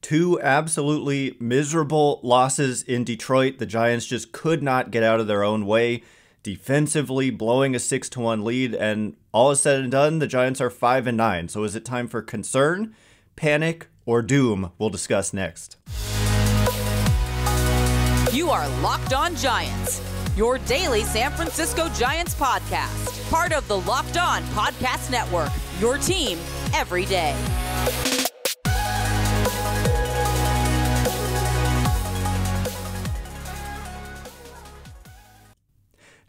Two absolutely miserable losses in Detroit. The Giants just could not get out of their own way defensively, blowing a 6 to 1 lead and all is said and done, the Giants are 5 and 9. So is it time for concern, panic, or doom? We'll discuss next. You are Locked On Giants, your daily San Francisco Giants podcast, part of the Locked On Podcast Network. Your team every day.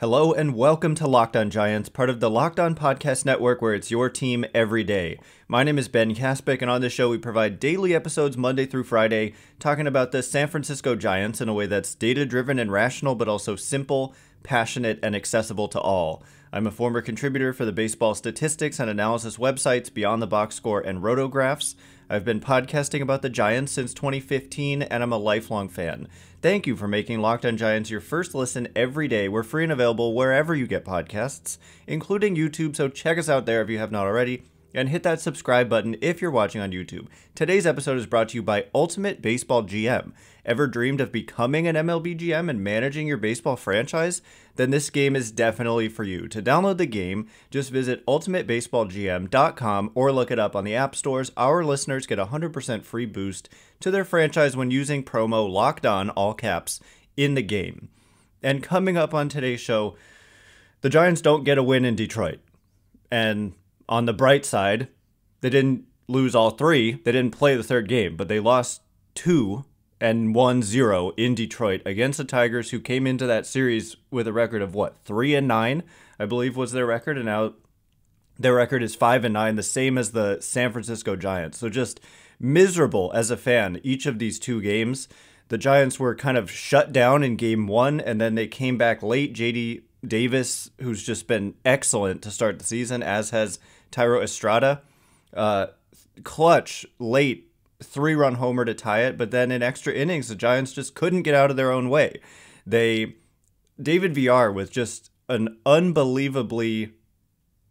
Hello and welcome to Locked On Giants, part of the Locked On Podcast Network, where it's your team every day. My name is Ben Kaspick, and on this show, we provide daily episodes Monday through Friday, talking about the San Francisco Giants in a way that's data driven and rational, but also simple, passionate, and accessible to all. I'm a former contributor for the baseball statistics and analysis websites Beyond the Box Score and Rotographs. I've been podcasting about the Giants since 2015, and I'm a lifelong fan. Thank you for making Locked On Giants your first listen every day. We're free and available wherever you get podcasts, including YouTube, so check us out there if you have not already and hit that subscribe button if you're watching on YouTube. Today's episode is brought to you by Ultimate Baseball GM. Ever dreamed of becoming an MLB GM and managing your baseball franchise? Then this game is definitely for you. To download the game, just visit ultimatebaseballgm.com or look it up on the app stores. Our listeners get a 100% free boost to their franchise when using promo locked on all caps in the game. And coming up on today's show, the Giants don't get a win in Detroit. And on the bright side, they didn't lose all three. They didn't play the third game, but they lost two and won zero in Detroit against the Tigers, who came into that series with a record of what three and nine, I believe was their record, and now their record is five and nine, the same as the San Francisco Giants. So just miserable as a fan each of these two games. The Giants were kind of shut down in game one, and then they came back late. JD Davis, who's just been excellent to start the season, as has Thairo Estrada. Uh, clutch late three run homer to tie it, but then in extra innings, the Giants just couldn't get out of their own way. They, David Villar with just an unbelievably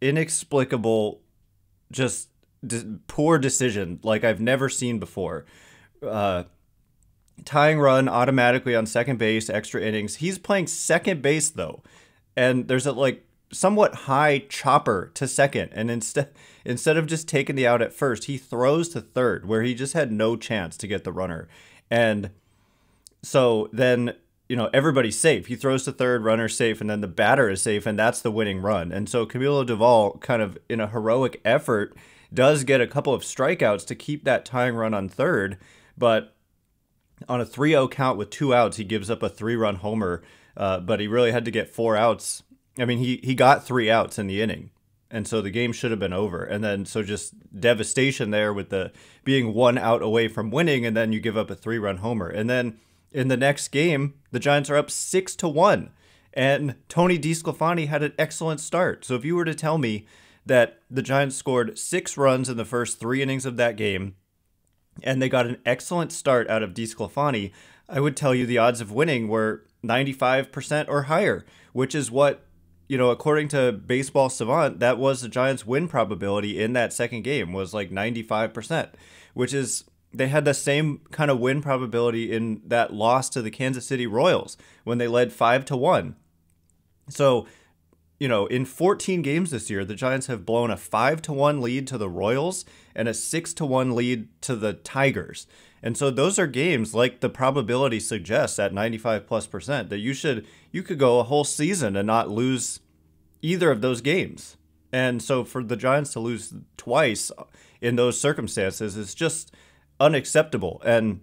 inexplicable, just poor decision like I've never seen before. Uh, tying run automatically on second base, extra innings. He's playing second base though, and there's a like somewhat high chopper to second, and instead instead of just taking the out at first, he throws to third where he just had no chance to get the runner, and so then you know everybody's safe. He throws to third, runner safe, and then the batter is safe, and that's the winning run. And so Camilo Doval, kind of in a heroic effort does get a couple of strikeouts to keep that tying run on third, but on a 3-0 count with two outs, he gives up a three-run homer. Uh, but he really had to get four outs. I mean, he he got three outs in the inning, and so the game should have been over. And then so just devastation there with the being one out away from winning, and then you give up a three-run homer, and then in the next game, the Giants are up six to one, and Tony DeSclafani had an excellent start. So if you were to tell me that the Giants scored six runs in the first three innings of that game, and they got an excellent start out of DeSclafani, I would tell you the odds of winning were 95% or higher, which is what, you know, according to Baseball Savant, that was the Giants' win probability in that second game was like 95%, which is they had the same kind of win probability in that loss to the Kansas City Royals when they led 5 to 1. So you know, in 14 games this year, the Giants have blown a 5 to 1 lead to the Royals and a 6 to 1 lead to the Tigers. And so those are games like the probability suggests at 95 plus percent that you should you could go a whole season and not lose either of those games. And so for the Giants to lose twice in those circumstances is just unacceptable. And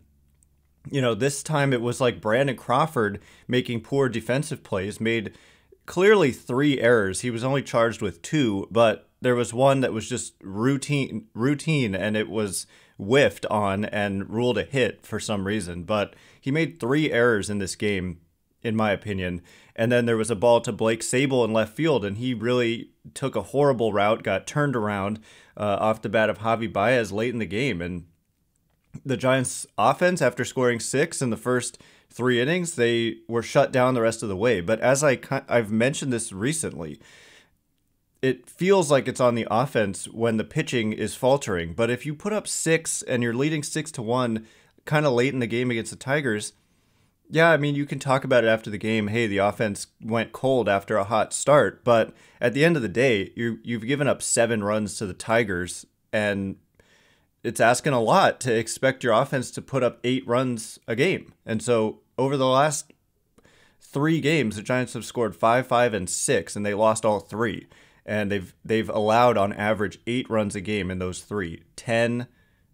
you know, this time it was like Brandon Crawford making poor defensive plays, made clearly three errors. He was only charged with two, but there was one that was just routine routine and it was whiffed on and ruled a hit for some reason. But he made three errors in this game, in my opinion. And then there was a ball to Blake Sabol in left field, and he really took a horrible route, got turned around uh, off the bat of Javi Baez late in the game. And the Giants' offense, after scoring six in the first three innings, they were shut down the rest of the way. But as I I've mentioned this recently, it feels like it's on the offense when the pitching is faltering. But if you put up six and you're leading six to one kind of late in the game against the Tigers, yeah, I mean, you can talk about it after the game. Hey, the offense went cold after a hot start, but at the end of the day, you you've given up seven runs to the Tigers, and it's asking a lot to expect your offense to put up eight runs a game. And so over the last three games, the Giants have scored five, five, and six, and they lost all three. And they've they've allowed on average eight runs a game in those three. 10,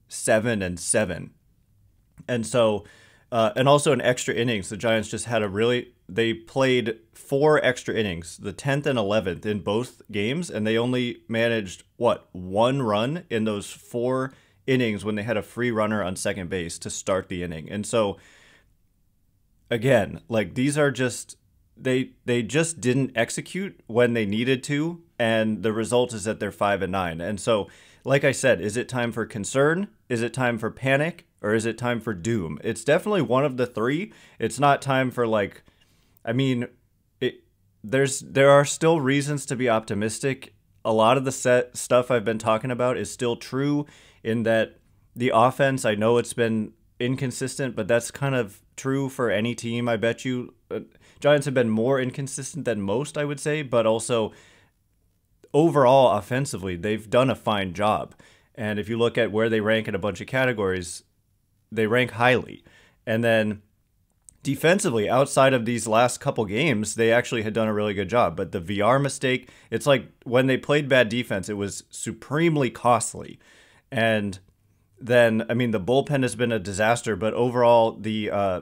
7, and seven. And so uh, and also in extra innings, the Giants just had a really they played four extra innings, the tenth and eleventh in both games, and they only managed what one run in those four innings when they had a free runner on second base to start the inning. And so again, like these are just they they just didn't execute when they needed to, and the result is that they're five and nine. And so, like I said, is it time for concern? Is it time for panic? or is it time for doom? It's definitely one of the three. It's not time for like I mean, it there's there are still reasons to be optimistic. A lot of the set stuff I've been talking about is still true in that the offense, I know it's been inconsistent, but that's kind of true for any team. I bet you uh, Giants have been more inconsistent than most, I would say, but also overall offensively, they've done a fine job. And if you look at where they rank in a bunch of categories, they rank highly. And then defensively, outside of these last couple games, they actually had done a really good job. But the Villar mistake, it's like when they played bad defense, it was supremely costly. And then, I mean, the bullpen has been a disaster, but overall, the uh,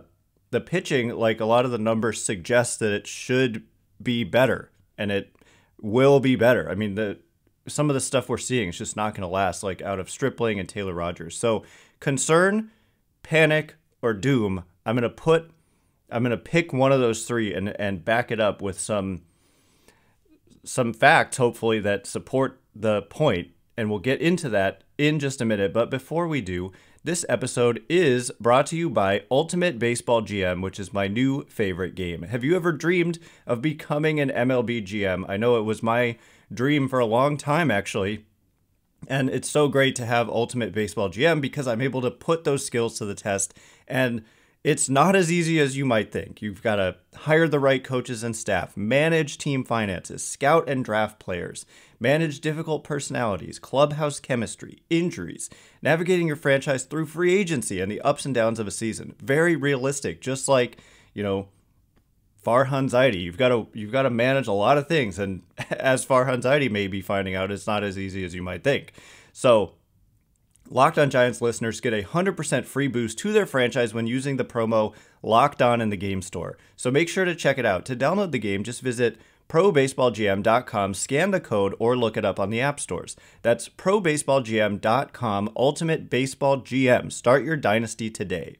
the pitching, like a lot of the numbers suggest that it should be better, and it will be better. I mean, the some of the stuff we're seeing is just not going to last, like out of Stripling and Taylor Rogers. So concern panic, or doom, I'm going to put I'm going to pick one of those three and and back it up with some some facts hopefully that support the point and we'll get into that in just a minute. But before we do, this episode is brought to you by Ultimate Baseball GM, which is my new favorite game. Have you ever dreamed of becoming an MLB GM? I know it was my dream for a long time actually. And it's so great to have Ultimate Baseball GM because I'm able to put those skills to the test. And it's not as easy as you might think. You've got to hire the right coaches and staff, manage team finances, scout and draft players, manage difficult personalities, clubhouse chemistry, injuries, navigating your franchise through free agency and the ups and downs of a season. Very realistic, just like, you know, Farhan Zaidi. You've got to you've got to manage a lot of things, and as Farhan Zaidi may be finding out, it's not as easy as you might think. So, Locked On Giants listeners get a 100% free boost to their franchise when using the promo Locked On in the game store. So make sure to check it out. To download the game, just visit probaseballgm.com, scan the code, or look it up on the app stores. That's probaseballgm.com, Ultimate Baseball GM. Start your dynasty today.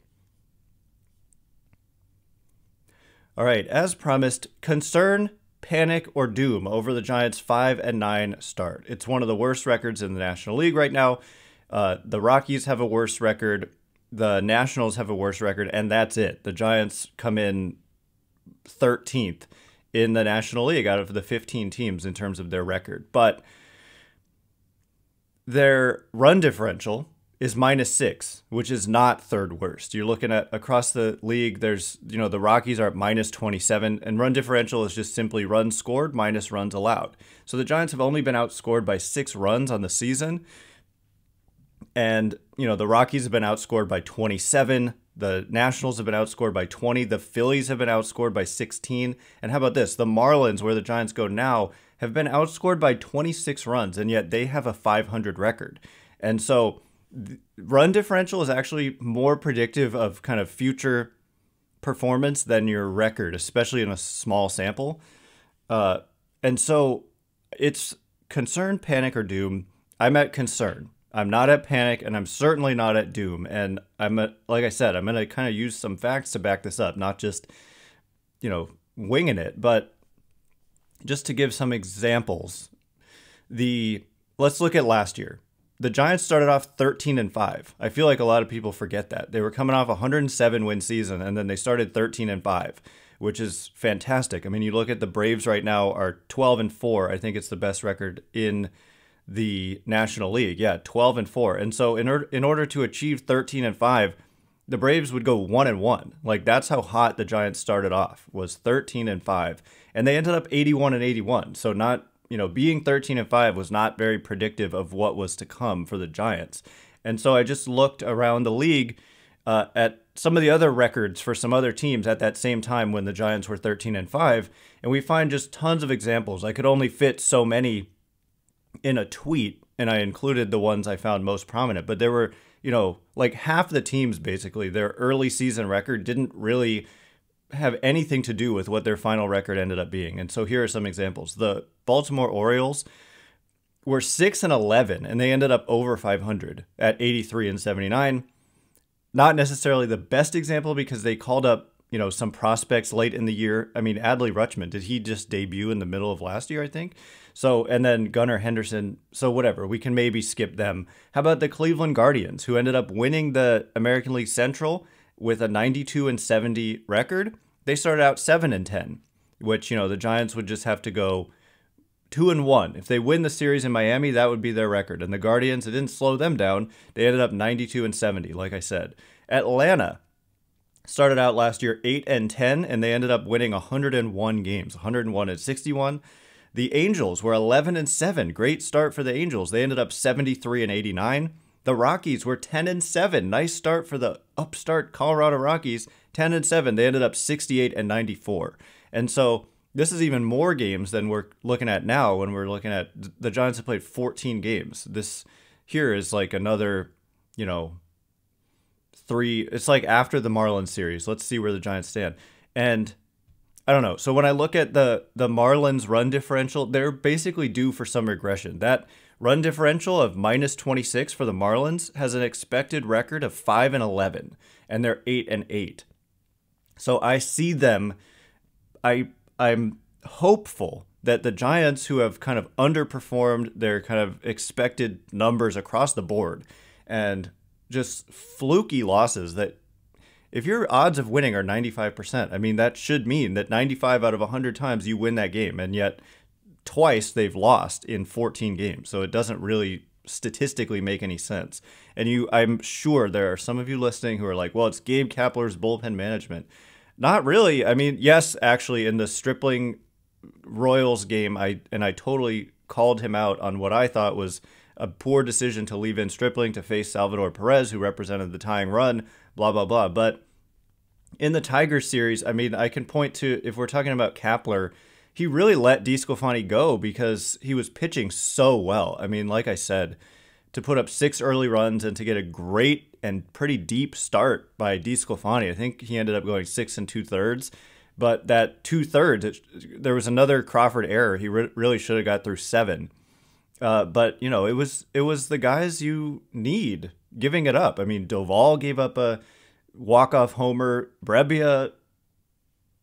All right, as promised, concern, panic, or doom over the Giants' 5 and 9 start. It's one of the worst records in the National League right now. Uh, the Rockies have a worse record, the Nationals have a worse record, and that's it. The Giants come in 13th in the National League out of the 15 teams in terms of their record. But their run differential is minus six, which is not third worst. You're looking at across the league, there's, you know, the Rockies are at minus 27, and run differential is just simply runs scored minus runs allowed. So the Giants have only been outscored by six runs on the season. And, you know, the Rockies have been outscored by 27. The Nationals have been outscored by 20. The Phillies have been outscored by 16. And how about this? The Marlins, where the Giants go now, have been outscored by 26 runs, and yet they have a 500 record. And so, run differential is actually more predictive of kind of future performance than your record, especially in a small sample. Uh, and so it's concern, panic, or doom. I'm at concern. I'm not at panic, and I'm certainly not at doom. And I'm at, like I said, I'm going to kind of use some facts to back this up, not just, you know, winging it, but just to give some examples. The let's look at last year the Giants started off 13 and 5. I feel like a lot of people forget that. They were coming off a 107 win season and then they started 13 and 5, which is fantastic. I mean, you look at the Braves right now are 12 and 4. I think it's the best record in the National League. Yeah, 12 and 4. And so in order in order to achieve 13 and 5, the Braves would go 1 and 1. Like that's how hot the Giants started off. Was 13 and 5 and they ended up 81 and 81. So not, you know, being 13 and 5 was not very predictive of what was to come for the Giants. And so I just looked around the league uh, at some of the other records for some other teams at that same time when the Giants were 13 and 5, and we find just tons of examples. I could only fit so many in a tweet, and I included the ones I found most prominent, but there were, you know, like half the teams basically, their early season record didn't really have anything to do with what their final record ended up being. And so here are some examples. The Baltimore Orioles were 6 and 11 and they ended up over 500 at 83 and 79 not necessarily the best example because they called up, you know, some prospects late in the year. I mean, Adley Rutschman, did he just debut in the middle of last year, I think? So, and then Gunnar Henderson. So, whatever, we can maybe skip them. How about the Cleveland Guardians, who ended up winning the American League Central with a 92 and 70 record? They started out 7 and 10, which, you know, the Giants would just have to go two and one. If they win the series in Miami, that would be their record. And the Guardians, it didn't slow them down. They ended up 92 and 70, like I said. Atlanta started out last year 8 and 10, and they ended up winning 101 games, 101 and 61. The Angels were 11 and 7. Great start for the Angels. They ended up 73 and 89. The Rockies were 10 and 7. Nice start for the upstart Colorado Rockies. 10 and 7. They ended up 68 and 94. And so this is even more games than we're looking at now when we're looking at the Giants have played 14 games. This here is like another, you know, three. It's like after the Marlins series. Let's see where the Giants stand. And I don't know. So when I look at the the Marlins run differential, they're basically due for some regression. That run differential of minus 26 for the Marlins has an expected record of 5 and 11 and they're 8 and 8. So I see them I I'm hopeful that the Giants, who have kind of underperformed their kind of expected numbers across the board, and just fluky losses that if your odds of winning are 95%, I mean, that should mean that 95 out of 100 times you win that game. And yet, twice they've lost in 14 games. So it doesn't really statistically make any sense. And you, I'm sure there are some of you listening who are like, well, it's Gabe Kapler's bullpen management. Not really. I mean, yes, actually, in the Stripling Royals game, I and I totally called him out on what I thought was a poor decision to leave in Stripling to face Salvador Perez, who represented the tying run. Blah blah blah. But in the Tigers series, I mean, I can point to if we're talking about Kapler, he really let DeSclafani go because he was pitching so well. I mean, like I said, to put up six early runs and to get a great and pretty deep start by DeSclafani. I think he ended up going six and two thirds, but that two thirds, there was another Crawford error. He re- really should have got through seven. Uh, but you know, it was it was the guys you need giving it up. I mean, Doval gave up a walk off homer. Brebbia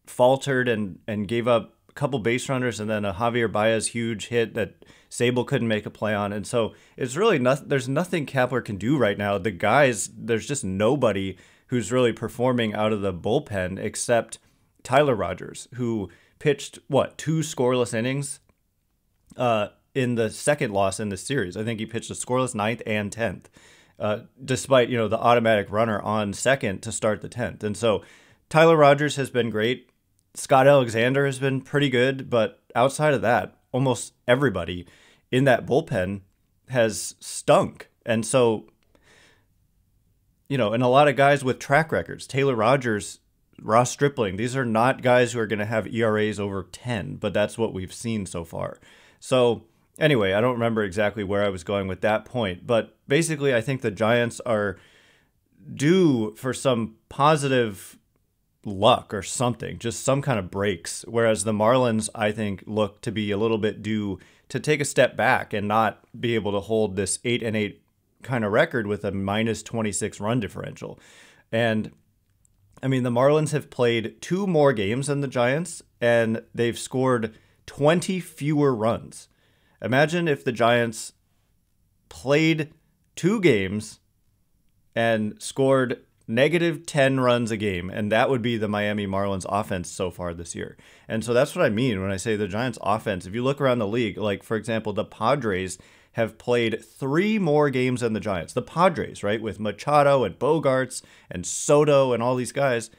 faltered and and gave up a couple base runners, and then a Javier Baez huge hit that Sabol couldn't make a play on. And so it's really nothing. There's nothing Kapler can do right now. The guys, there's just nobody who's really performing out of the bullpen except Tyler Rogers, who pitched what two scoreless innings uh, in the second loss in the series. I think he pitched a scoreless ninth and tenth, uh, despite you know the automatic runner on second to start the tenth. And so Tyler Rogers has been great. Scott Alexander has been pretty good, but outside of that, almost everybody in that bullpen has stunk. And so, you know, and a lot of guys with track records, Taylor Rogers, Ross Stripling, these are not guys who are going to have ERAs over 10, but that's what we've seen so far. So, anyway, I don't remember exactly where I was going with that point, but basically, I think the Giants are due for some positive luck or something, just some kind of breaks. Whereas the Marlins, I think, look to be a little bit due to take a step back and not be able to hold this eight and eight kind of record with a minus 26 run differential. And I mean, the Marlins have played two more games than the Giants, and they've scored 20 fewer runs. Imagine if the Giants played two games and scored negative 10 runs a game, and that would be the Miami Marlins offense so far this year. And so that's what I mean when I say the Giants offense. If you look around the league, like for example, the Padres have played three more games than the Giants. The Padres, right, with Machado and Bogaerts and Soto and all these guys,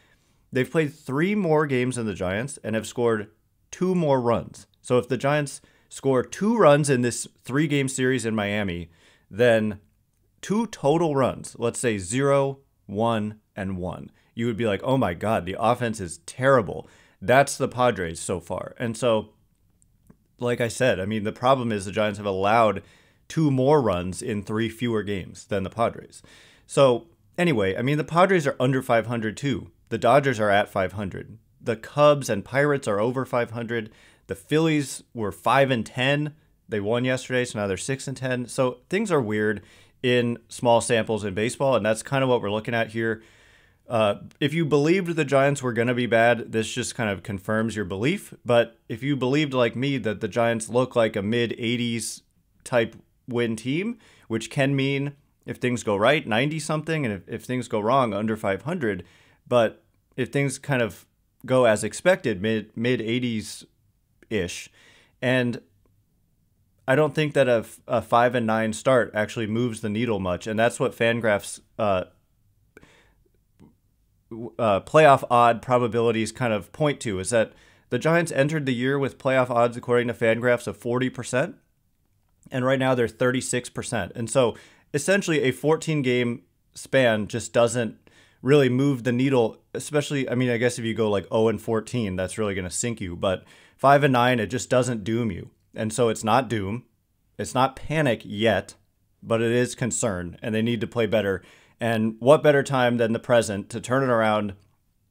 they've played three more games than the Giants and have scored two more runs. So if the Giants score two runs in this three game series in Miami, then two total runs, let's say zero, one, and one, you would be like, oh my God, the offense is terrible. That's the Padres so far. And so, like I said, I mean, the problem is the Giants have allowed two more runs in three fewer games than the Padres. So, anyway, I mean, the Padres are under 500 too. The Dodgers are at 500. The Cubs and Pirates are over 500. The Phillies were 5 and 10. They won yesterday, so now they're 6 and 10. So things are weird in small samples in baseball, and that's kind of what we're looking at here. Uh, if you believed the Giants were going to be bad, this just kind of confirms your belief. But if you believed, like me, that the Giants look like a mid 80s type win team, which can mean if things go right, 90 something, and if, if things go wrong, under 500. But if things kind of go as expected, mid mid 80s ish, and I don't think that a, a five and nine start actually moves the needle much, and that's what Fangraphs uh, uh, playoff odd probabilities kind of point to is that the Giants entered the year with playoff odds according to Fangraphs of forty percent, and right now they're thirty six percent, and so essentially a fourteen game span just doesn't really move the needle especially i mean i guess if you go like 0 and 14 that's really going to sink you. But 5 and 9 it just doesn't doom you. And so it's not doom. It's not panic yet but it is concern and they need to play better. And what better time than the present to turn it around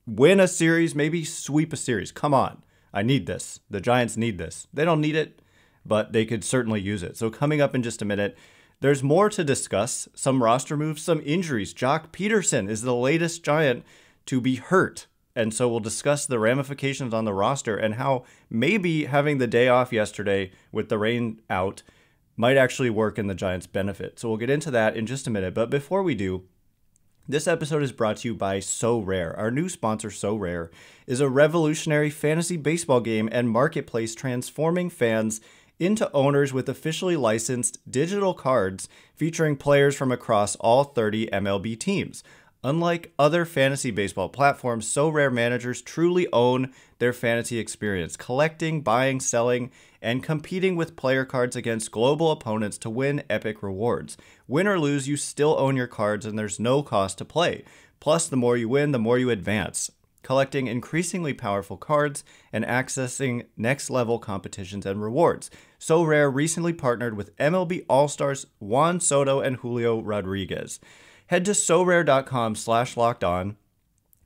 win a series maybe sweep a series. Come on. I need this. The giants need this. They don't need it but they could certainly use it. So coming up in just a minute there's more to discuss. Some roster moves, some injuries. Joc Pederson is the latest Giant to be hurt. And so we'll discuss the ramifications on the roster and how maybe having the day off yesterday with the rain out might actually work in the Giants' benefit. So we'll get into that in just a minute. But before we do, this episode is brought to you by Sorare. Our new sponsor, Sorare, is a revolutionary fantasy baseball game and marketplace transforming fans into owners with officially licensed digital cards featuring players from across all 30 MLB teams. Unlike other fantasy baseball platforms, Sorare managers truly own their fantasy experience, collecting, buying, selling, and competing with player cards against global opponents to win epic rewards. Win or lose, you still own your cards and there's no cost to play. Plus, the more you win, the more you advance collecting increasingly powerful cards, and accessing next level competitions and rewards. Sorare recently partnered with MLB All Stars Juan Soto and Julio Rodriguez. Head to sorare.com slash locked on.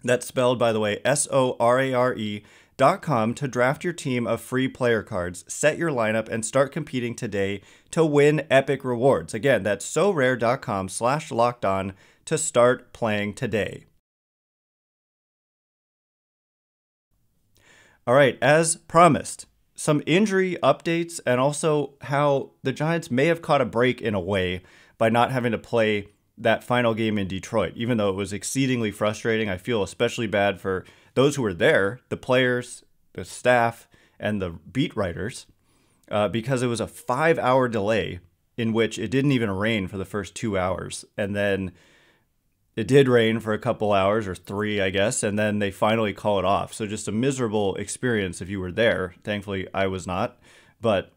That's spelled, by the way, S O R A R E dot com to draft your team of free player cards, set your lineup, and start competing today to win epic rewards. Again, that's sorare.com slash locked on to start playing today. All right, as promised, some injury updates and also how the Giants may have caught a break in a way by not having to play that final game in Detroit. Even though it was exceedingly frustrating, I feel especially bad for those who were there, the players, the staff, and the beat writers, uh, because it was a five hour delay in which it didn't even rain for the first two hours. And then it did rain for a couple hours or three, I guess, and then they finally call it off. So just a miserable experience if you were there. Thankfully, I was not. But,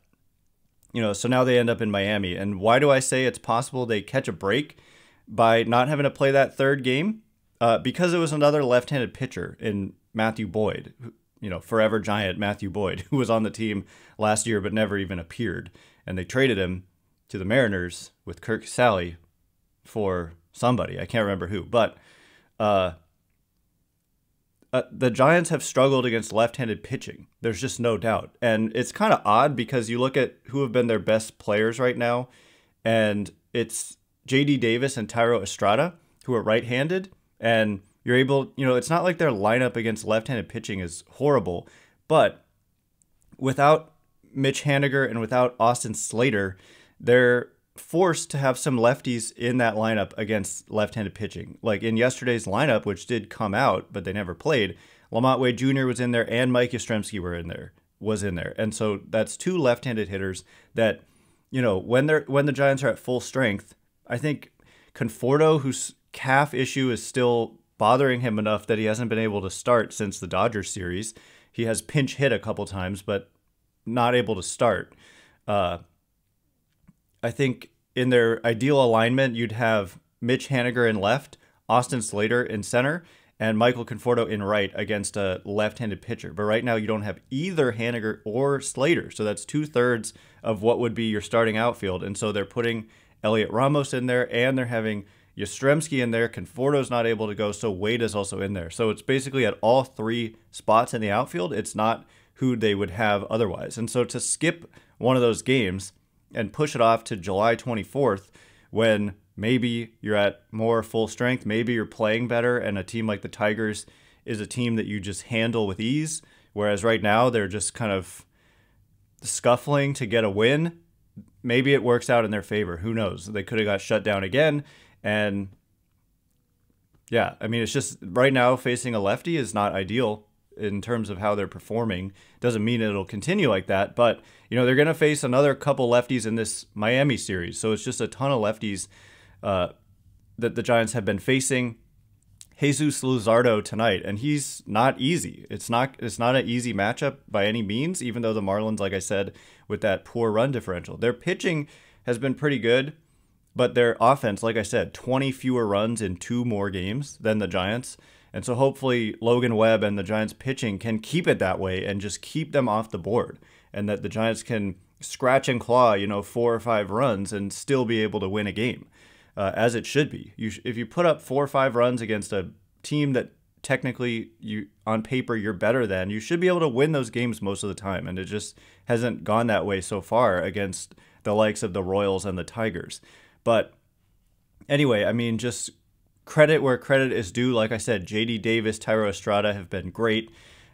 you know, so now they end up in Miami. And why do I say it's possible they catch a break by not having to play that third game? Uh, because it was another left handed pitcher in Matthew Boyd, you know, forever giant Matthew Boyd, who was on the team last year but never even appeared. And they traded him to the Mariners with Kirk Sally for somebody. I can't remember who, but uh, uh, the Giants have struggled against left-handed pitching. There's just no doubt, and it's kind of odd because you look at who have been their best players right now, and it's J.D. Davis and Thairo Estrada who are right-handed, and you're able, you know, it's not like their lineup against left-handed pitching is horrible, but without Mitch Haniger and without Austin Slater, they're forced to have some lefties in that lineup against left-handed pitching. Like in yesterday's lineup, which did come out, but they never played. LaMonte Wade Jr. was in there, and Mike Yastrzemski were in there, was in there, and so that's two left-handed hitters that you know, when they're when the Giants are at full strength, I think Conforto, whose calf issue is still bothering him enough that he hasn't been able to start since the Dodgers series. He has pinch hit a couple times, but not able to start. Uh, I think in their ideal alignment, you'd have Mitch Haniger in left, Austin Slater in center, and Michael Conforto in right against a left-handed pitcher. But right now, you don't have either Haniger or Slater, so that's two thirds of what would be your starting outfield. And so they're putting Heliot Ramos in there, and they're having Yastrzemski in there. Conforto's not able to go, so Wade is also in there. So it's basically at all three spots in the outfield. It's not who they would have otherwise. And so to skip one of those games and push it off to July 24th when maybe you're at more full strength, maybe you're playing better, and a team like the Tigers is a team that you just handle with ease. Whereas right now they're just kind of scuffling to get a win. Maybe it works out in their favor. Who knows? They could have got shut down again. And yeah, I mean, it's just right now facing a lefty is not ideal in terms of how they're performing. Doesn't mean it'll continue like that, but you know they're going to face another couple lefties in this Miami series, so it's just a ton of lefties uh, that the Giants have been facing. Jesus Luzardo tonight, and he's not easy. It's not it's not an easy matchup by any means. Even though the Marlins, like I said, with that poor run differential, their pitching has been pretty good, but their offense, like I said, 20 fewer runs in two more games than the Giants. And so hopefully Logan Webb and the Giants pitching can keep it that way and just keep them off the board and that the Giants can scratch and claw, you know, four or five runs and still be able to win a game. Uh, as it should be. You sh- if you put up four or five runs against a team that technically you on paper you're better than, you should be able to win those games most of the time. And it just hasn't gone that way so far against the likes of the Royals and the Tigers. But anyway, I mean, just credit where credit is due. Like I said, J.D. Davis, Thairo Estrada have been great.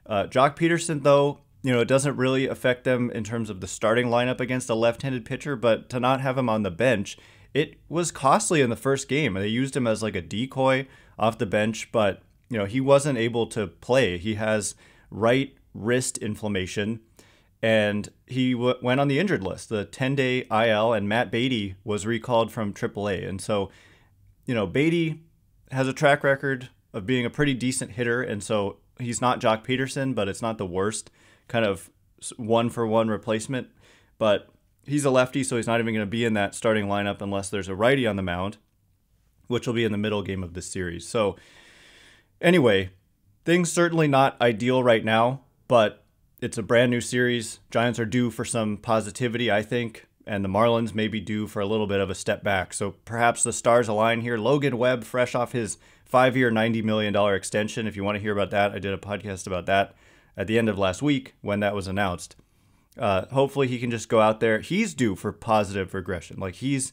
Uh, Joc Pederson, though, you know, it doesn't really affect them in terms of the starting lineup against a left-handed pitcher, but to not have him on the bench, it was costly in the first game. They used him as like a decoy off the bench, but you know, he wasn't able to play. He has right wrist inflammation and he went on the injured list, the 10-day IL and Matt Beaty was recalled from AAA. And so, you know, Beaty has a track record of being a pretty decent hitter, and so he's not Joc Pederson, but it's not the worst kind of one for one replacement. But he's a lefty, so he's not even going to be in that starting lineup unless there's a righty on the mound, which will be in the middle game of this series. So, anyway, things certainly not ideal right now, but it's a brand new series. Giants are due for some positivity, I think and the Marlins may be due for a little bit of a step back. So perhaps the stars align here. Logan Webb, fresh off his five year, $90 million extension. If you want to hear about that, I did a podcast about that at the end of last week when that was announced. Uh, hopefully, he can just go out there. He's due for positive regression. Like, he's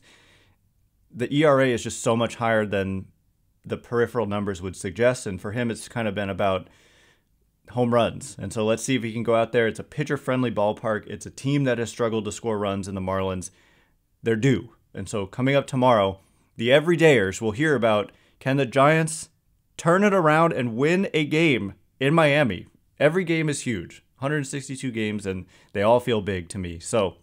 the ERA is just so much higher than the peripheral numbers would suggest. And for him, it's kind of been about home runs. And so let's see if he can go out there. It's a pitcher friendly ballpark. It's a team that has struggled to score runs in the Marlins. They're due. And so coming up tomorrow, the everydayers will hear about can the Giants turn it around and win a game in Miami? Every game is huge 162 games, and they all feel big to me. So,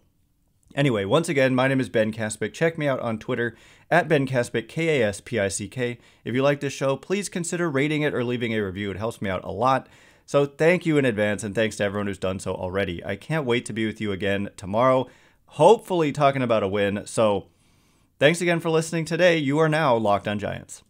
anyway, once again, my name is Ben Kaspick. Check me out on Twitter at Ben Kaspick, K A S P I C K. If you like this show, please consider rating it or leaving a review. It helps me out a lot. So thank you in advance, and thanks to everyone who's done so already. I can't wait to be with you again tomorrow, hopefully talking about a win. So thanks again for listening today. You are now Locked on Giants.